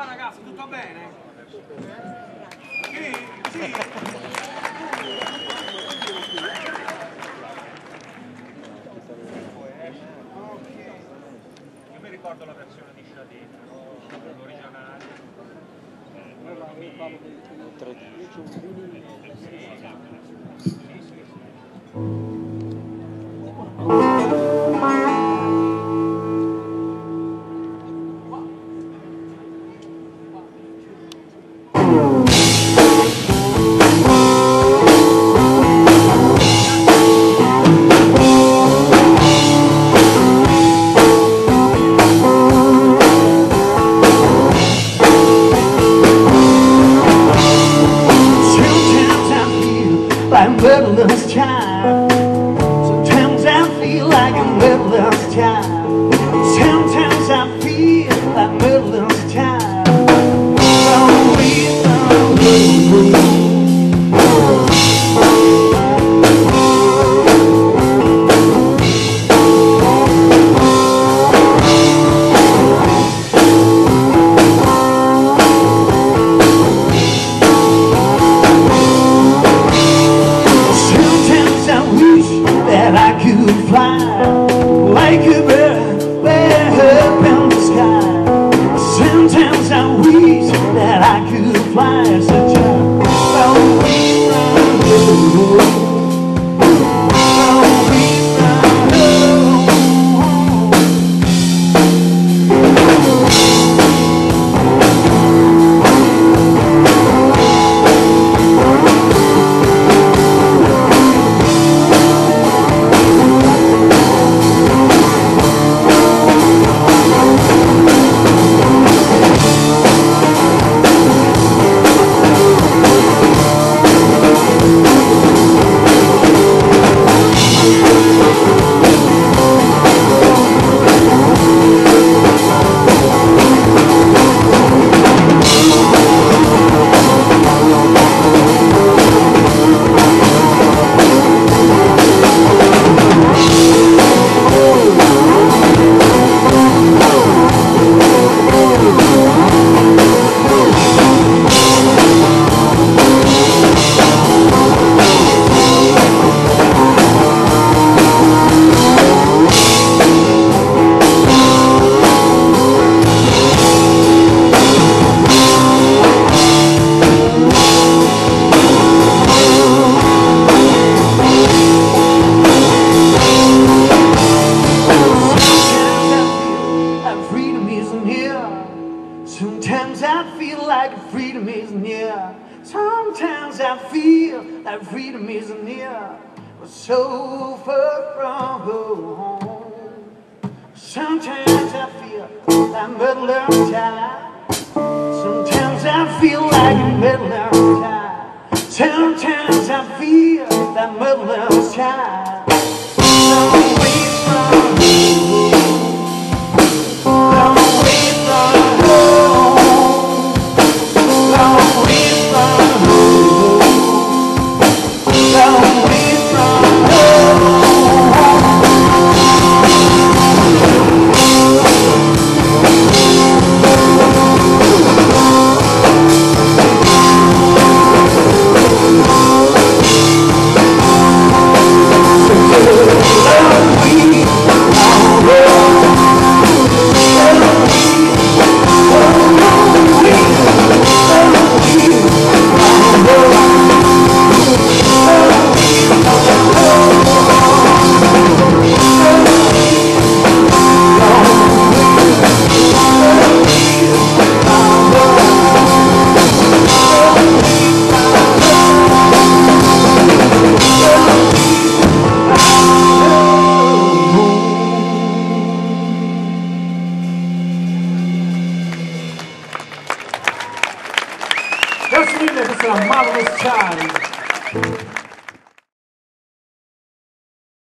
va ragazzi? Tutto bene? Sì, sì. Io mi ricordo la versione di Shadid, l'originale. Eh, mi- Sì, sì, sì. Motherless child. Sometimes I feel like a motherless child. Sometimes I feel like a motherless child. I could fly like freedom is near. Sometimes I feel like freedom is near. But so far from home. Sometimes I feel like a middle child. Sometimes I feel like a middle child. Sometimes I feel like middle child. Questa è la Marvelous Child.